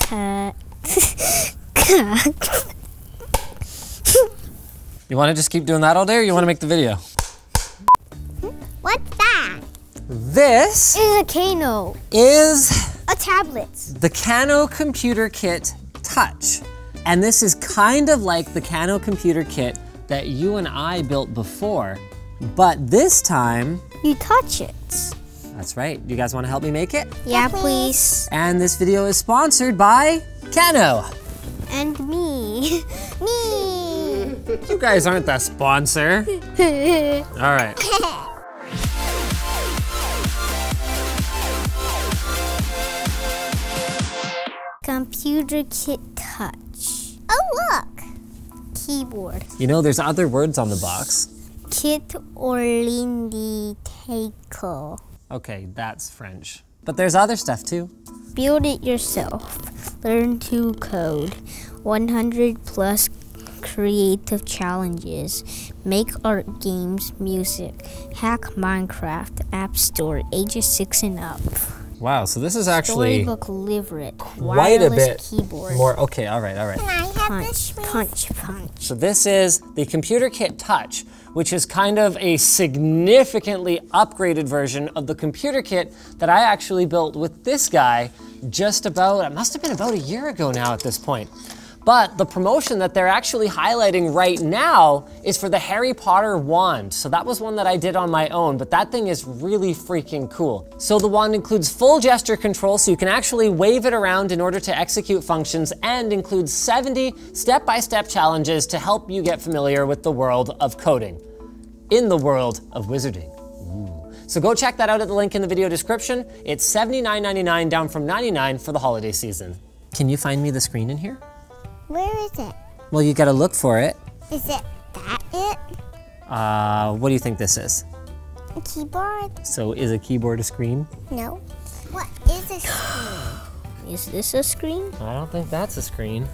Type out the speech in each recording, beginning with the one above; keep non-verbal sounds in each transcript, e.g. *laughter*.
Cut. You want to just keep doing that all day or you want to make the video? What's that? This is a Kano. is A tablet. the Kano Computer Kit Touch. And this is kind of like the Kano Computer Kit that you and I built before, but this time, You touch it. That's right. You guys want to help me make it? Yeah, please. And this video is sponsored by Kano. And me. *laughs* me. You guys aren't the sponsor. *laughs* All right. Computer Kit Touch. Oh, look. Keyboard. You know, there's other words on the box. Kit Orlindi Teiko. Okay, that's French. But there's other stuff too. Build it yourself. Learn to code. 100 plus creative challenges. Make art games, music. Hack Minecraft. App Store. Ages 6 and up. Wow, so this is actually Storybook Liverit. quite a bit keyboard. more. Okay, all right, all right. Punch, punch, punch. So this is the Computer Kit Touch, which is kind of a significantly upgraded version of the computer kit that I actually built with this guy just about, it must have been about a year ago now at this point. But the promotion that they're actually highlighting right now is for the Harry Potter wand. So that was one that I did on my own, but that thing is really freaking cool. So the wand includes full gesture control, so you can actually wave it around in order to execute functions and includes 70 step-by-step challenges to help you get familiar with the world of coding in the world of wizarding. So go check that out at the link in the video description. It's $79.99 down from 99 for the holiday season. Can you find me the screen in here? Where is it? Well, you gotta look for it. Is it that it? Uh, what do you think this is? A keyboard? So is a keyboard a screen? No. What is a screen? *gasps* is this a screen? I don't think that's a screen.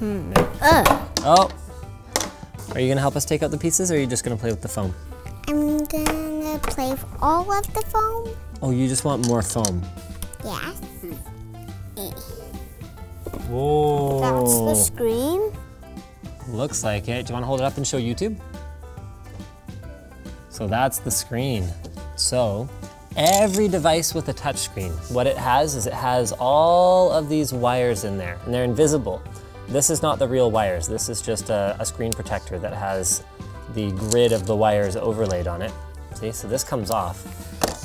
Uh, Oh. Are you gonna help us take out the pieces or are you just gonna play with the foam? I'm gonna play with all of the foam. Oh, you just want more foam. Yes. Whoa. That's the screen. Looks like it. Do you want to hold it up and show YouTube? So that's the screen. So every device with a touchscreen, what it has is it has all of these wires in there and they're invisible. This is not the real wires. This is just a, a screen protector that has the grid of the wires overlaid on it. See, so this comes off.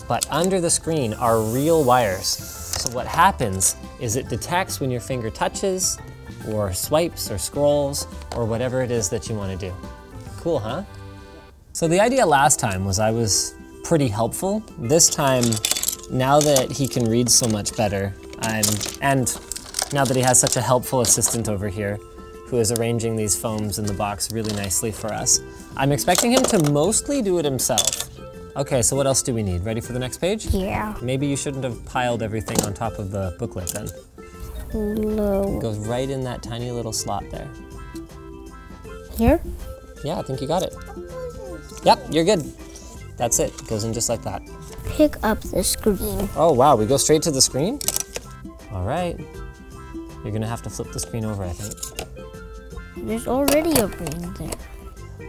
But under the screen are real wires. So what happens is it detects when your finger touches or swipes or scrolls or whatever it is that you want to do. Cool, huh? So the idea last time was I was pretty helpful. This time, now that he can read so much better, I'm, and now that he has such a helpful assistant over here who is arranging these foams in the box really nicely for us, I'm expecting him to mostly do it himself. Okay, so what else do we need? Ready for the next page? Yeah. Maybe you shouldn't have piled everything on top of the booklet then. Low. Goes right in that tiny little slot there. Here? Yeah, I think you got it. Yep, you're good. That's it. Goes in just like that. Pick up the screen. Oh, wow, we go straight to the screen? All right. You're gonna have to flip the screen over, I think. There's already a brain there.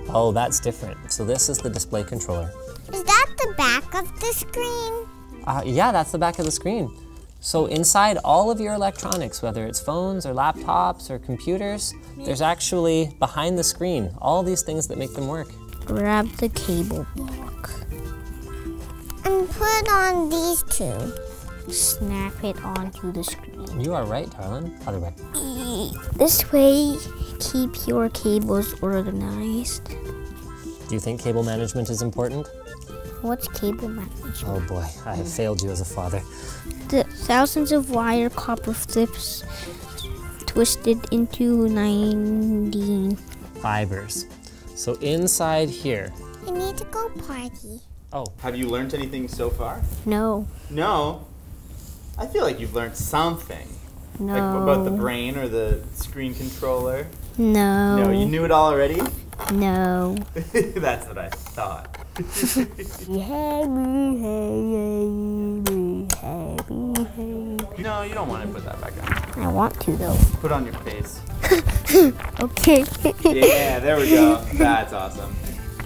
Oh, that's different. So this is the display controller. Is that the back of the screen? Uh, yeah, that's the back of the screen. So inside all of your electronics, whether it's phones or laptops or computers, there's actually behind the screen all these things that make them work. Grab the cable block. And put on these two. Snap it onto the screen. You are right, darling. Other way. This way, keep your cables organized. Do you think cable management is important? What's cable management? Oh boy, I have failed you as a father. The thousands of wire copper flips twisted into 90. Fibers. So inside here, I need to go party. oh, Have you learned anything so far? No, No. I feel like you've learned something. no. Like about the brain or the screen controller. No. No, you knew it all already? No. *laughs* That's what I thought. Happy, *laughs* happy, happy, happy. No, you don't want to put that back on. I want to though. Put on your face. *laughs* Okay. Yeah, there we go. That's awesome.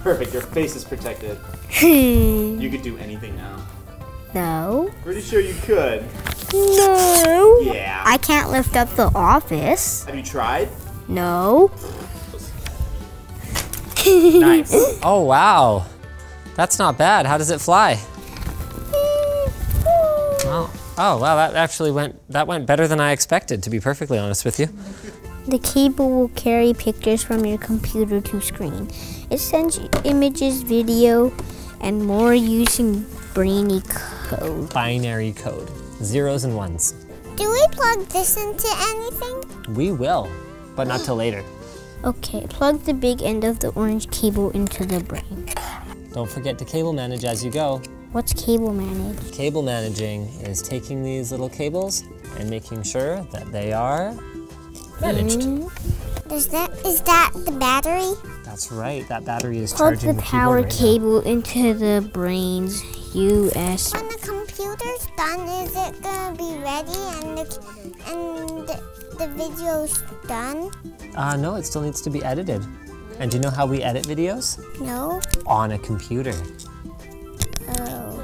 Perfect. Your face is protected. *laughs* You could do anything now. no. Pretty sure you could. No. Yeah. I can't lift up the office. Have you tried? No. Nice. Oh, wow. That's not bad. How does it fly? Oh, oh wow, that actually went, that went better than I expected, to be perfectly honest with you. The cable will carry pictures from your computer to screen. It sends images, video, and more using brainy code. Binary code, zeros and ones. Do we plug this into anything? We will, but not till later. *gasps* Okay, plug the big end of the orange cable into the brain. Don't forget to cable manage as you go. What's cable manage? Cable managing is taking these little cables and making sure that they are managed. Does that is that the battery? That's right, that battery is Plug charging the the, power keyboard right now. cable into the brain's USB. When the computer's done, is it gonna be ready and the and the, the video's done? Uh, no, it still needs to be edited. And do you know how we edit videos? No. On a computer. Oh.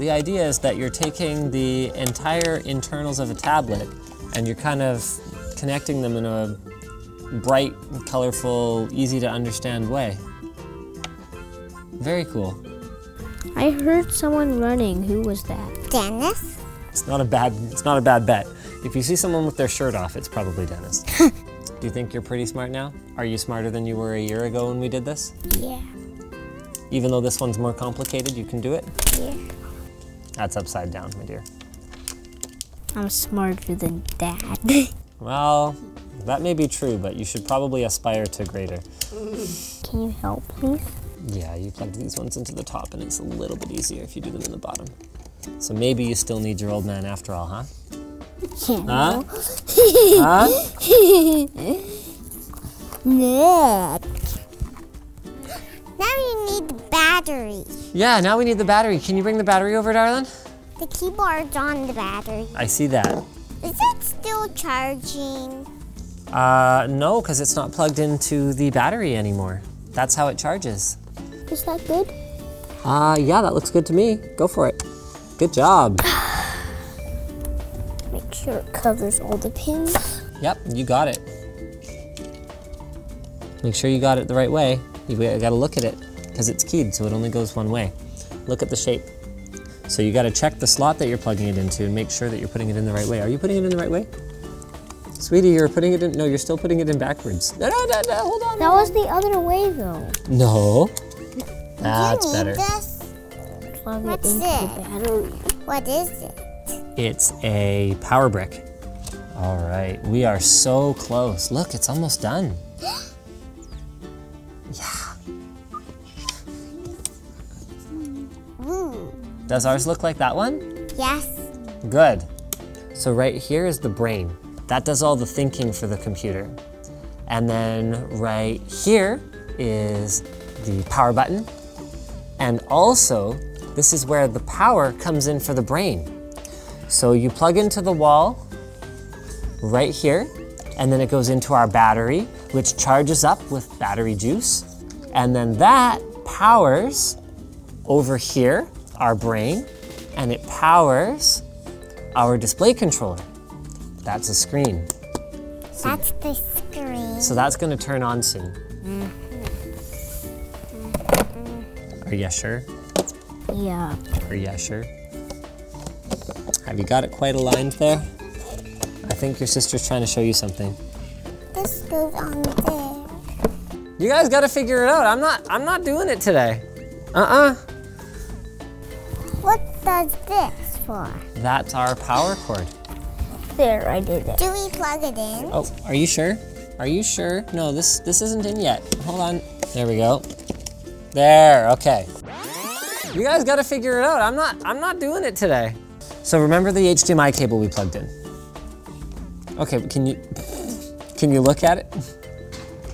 The idea is that you're taking the entire internals of a tablet and you're kind of connecting them in a bright, colorful, easy to understand way. Very cool. I heard someone running. Who was that? Dennis. It's not a bad it's not a bad bet. If you see someone with their shirt off, it's probably Dennis. *laughs* Do you think you're pretty smart now? Are you smarter than you were a year ago when we did this? Yeah. Even though this one's more complicated, you can do it? Yeah. That's upside down, my dear. I'm smarter than dad. *laughs* Well, that may be true, but you should probably aspire to greater. Can you help, please? Yeah, you plug these ones into the top, and it's a little bit easier if you do them in the bottom. So maybe you still need your old man after all, huh? Yeah. Huh? huh? Now you need the battery. Yeah, now we need the battery. Can you bring the battery over, darling? The keyboard's on the battery. I see that. Is it still charging? Uh, no, because it's not plugged into the battery anymore. That's how it charges. Is that good? Uh, yeah, that looks good to me. Go for it. Good job. *laughs* Make sure it covers all the pins. Yep, you got it. Make sure you got it the right way. You gotta look at it, because it's keyed, so it only goes one way. Look at the shape. So you gotta check the slot that you're plugging it into and make sure that you're putting it in the right way. Are you putting it in the right way? Sweetie, you're putting it in, no, you're still putting it in backwards. No, no, no, no, hold on. That was the other way though. No. That's better. this? What's it into it? the battery. What is it? It's a power brick. All right, we are so close. Look, it's almost done. *gasps* Ooh. Does ours look like that one? Yes. Good. So right here is the brain. That does all the thinking for the computer. And then right here is the power button. And also, this is where the power comes in for the brain. So you plug into the wall right here, and then it goes into our battery, which charges up with battery juice. And then that powers over here, our brain, and it powers our display controller. That's a screen. That's the screen. So that's gonna turn on soon. Mm-hmm. Mm-hmm. Are you sure? Yeah. Are you sure? Have you got it quite aligned there? I think your sister's trying to show you something. This goes on there. You guys gotta figure it out. I'm not I'm not doing it today. Uh-uh. What does this for? That's our power cord. There, I did it. Do we plug it in? Oh, are you sure? Are you sure? No, this this isn't in yet. Hold on. There we go. There, okay. You guys gotta figure it out. I'm not I'm not doing it today. So remember the HDMI cable we plugged in? Okay, but can you can you look at it?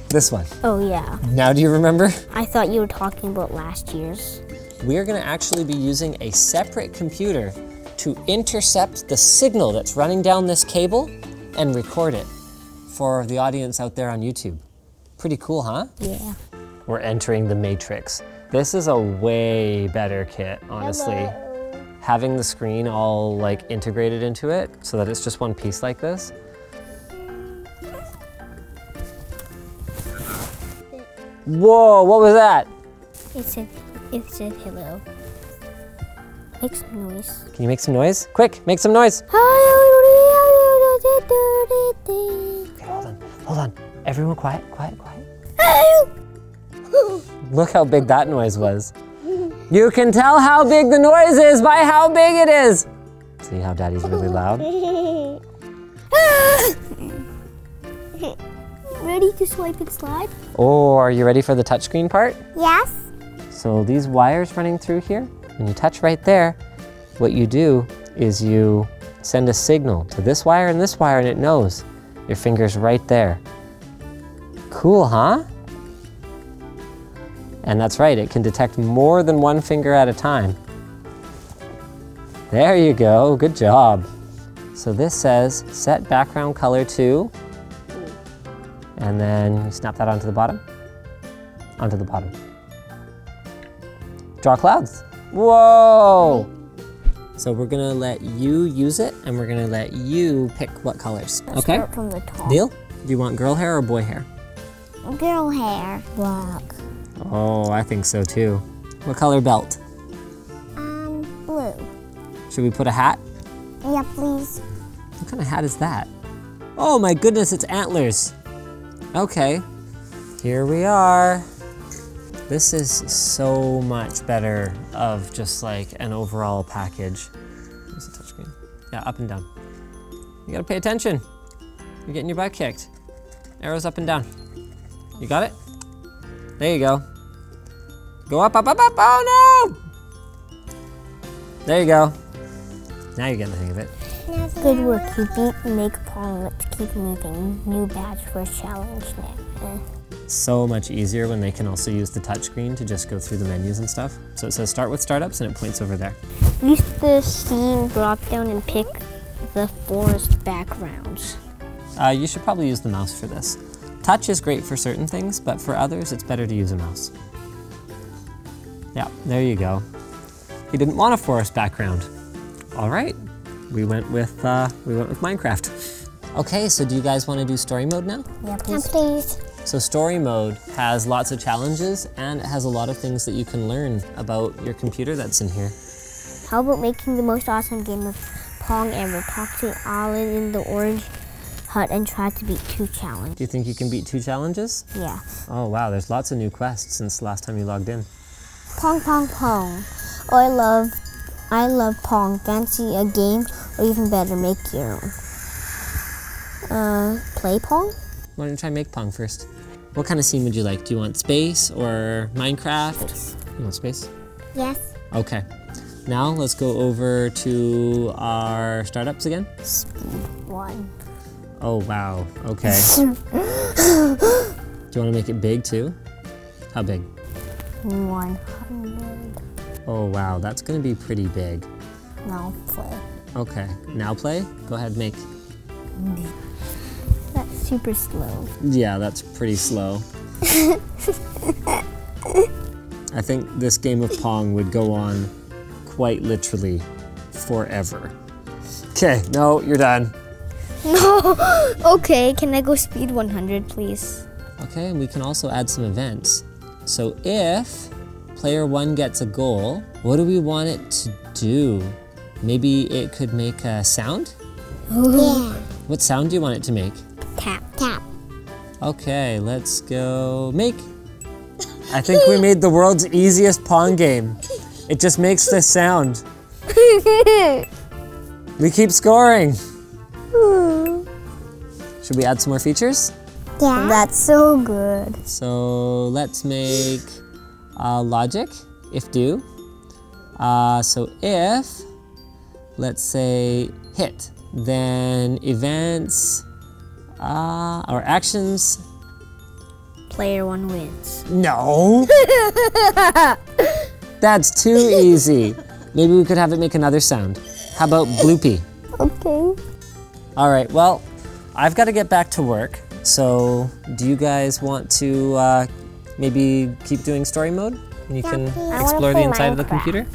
This one. Oh yeah. Now do you remember? I thought you were talking about last year's. We are gonna actually be using a separate computer to intercept the signal that's running down this cable and record it for the audience out there on YouTube. Pretty cool, huh? Yeah. We're entering the Matrix. This is a way better kit, honestly. Having the screen all like integrated into it so that it's just one piece like this. Whoa, what was that? It said, it said hello. Make some noise. Can you make some noise? Quick, make some noise. Okay, hold on, hold on. Everyone quiet, quiet, quiet. Look how big that noise was. You can tell how big the noise is by how big it is. See how daddy's really loud? *laughs* Ready to swipe and slide? Oh, are you ready for the touchscreen part? Yes? So these wires running through here, when you touch right there, what you do is you send a signal to this wire and this wire and it knows. Your finger's right there. Cool, huh? And that's right, it can detect more than one finger at a time. There you go, good job. So this says set background color to, and then you snap that onto the bottom, onto the bottom. Draw clouds. Whoa! So we're gonna let you use it and we're gonna let you pick what colors. Okay? Start from the top. Deal? Do you want girl hair or boy hair? Girl hair. Black. Oh, I think so too. What color belt? Um, blue. Should we put a hat? Yeah, please. What kind of hat is that? Oh my goodness, it's antlers. Okay, here we are. This is so much better of just like an overall package. Where's the touchscreen? Yeah, up and down. You gotta pay attention. You're getting your butt kicked. Arrows up and down. You got it? There you go. Go up, up, up, up. Oh no! There you go. Now you're getting the hang of it. Good work. You beat Make Pong. Let's keep moving. New badge for challenge now. so much easier when they can also use the touchscreen to just go through the menus and stuff. So it says start with startups and it points over there. Use the scene drop down and pick the forest backgrounds. Uh, you should probably use the mouse for this. Touch is great for certain things, but for others, it's better to use a mouse. Yeah, there you go. He didn't want a forest background. All right, we went with uh, we went with Minecraft. Okay, so do you guys want to do story mode now? Yeah, Yeah, please. please. So story mode has lots of challenges and it has a lot of things that you can learn about your computer that's in here. How about making the most awesome game of Pong ever? Talk to Alan in the orange hut and try to beat two challenges. Do you think you can beat two challenges? Yeah. Oh wow, there's lots of new quests since the last time you logged in. Pong, pong, pong. Oh, I love, I love Pong. Fancy a game, or even better, make your own. Uh, play Pong? Why don't you try make Pong first? What kind of scene would you like? Do you want space or Minecraft? You want space? Yes. Okay. Now let's go over to our startups again. Speed One. Oh wow, okay. Do you want to make it big too? How big? One hundred. Oh wow, that's gonna be pretty big. No, play. Okay, now play? Go ahead, make. That's super slow. Yeah, that's pretty slow. *laughs* I think this game of Pong would go on quite literally forever. Okay, no, you're done. No. *laughs* okay, can I go speed 100, please? Okay, and we can also add some events. So if player one gets a goal, what do we want it to do? Maybe it could make a sound? Yeah. What sound do you want it to make? Tap. Tap. Okay, let's go make. I think we made the world's easiest Pong game. It just makes this sound. *laughs* We keep scoring. Should we add some more features? Yeah. That's so good. So let's make uh, logic, if do. Uh, so if, let's say hit, then events uh, or actions. Player one wins. No! *laughs* That's too easy. Maybe we could have it make another sound. How about Bloopy? Okay. All right, well, I've got to get back to work. So, do you guys want to uh, maybe keep doing story mode? And you can please. I wanna explore the inside of the computer?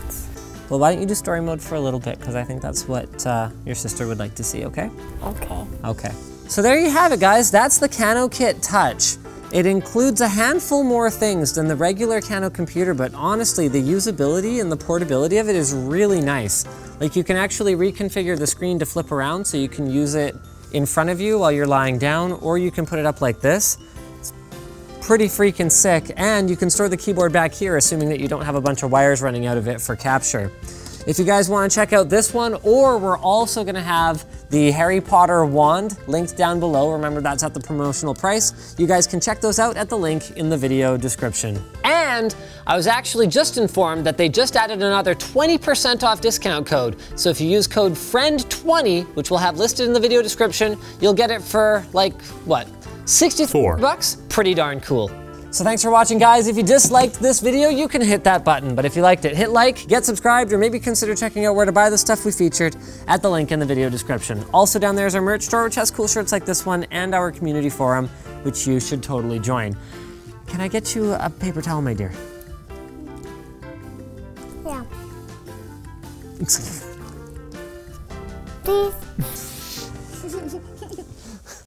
Well, why don't you do story mode for a little bit? Because I think that's what uh, your sister would like to see, okay? Okay. Okay. So there you have it, guys. That's the Kano Kit Touch. It includes a handful more things than the regular Kano computer, but honestly, the usability and the portability of it is really nice. Like you can actually reconfigure the screen to flip around so you can use it in front of you while you're lying down, or you can put it up like this. It's pretty freaking sick, and you can store the keyboard back here, assuming that you don't have a bunch of wires running out of it for capture. If you guys want to check out this one, or we're also going to have the Harry Potter wand linked down below. Remember, that's at the promotional price. You guys can check those out at the link in the video description. And I was actually just informed that they just added another 20% off discount code. So if you use code FRIEND20, which we'll have listed in the video description, you'll get it for like, what, 64 bucks? Pretty darn cool. So thanks for watching, guys. If you disliked this video, you can hit that button. But if you liked it, hit like, get subscribed, or maybe consider checking out where to buy the stuff we featured at the link in the video description. Also down there is our merch store, which has cool shirts like this one, and our community forum, which you should totally join. Can I get you a paper towel, my dear? Yeah. *laughs* Please.